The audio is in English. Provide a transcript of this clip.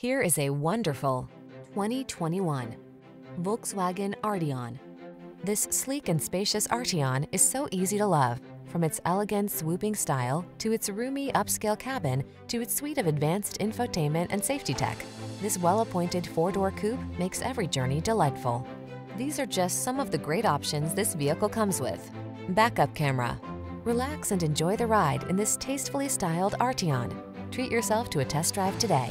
Here is a wonderful 2021 Volkswagen Arteon. This sleek and spacious Arteon is so easy to love. From its elegant, swooping style, to its roomy, upscale cabin, to its suite of advanced infotainment and safety tech, this well-appointed four-door coupe makes every journey delightful. These are just some of the great options this vehicle comes with. Backup camera. Relax and enjoy the ride in this tastefully styled Arteon. Treat yourself to a test drive today.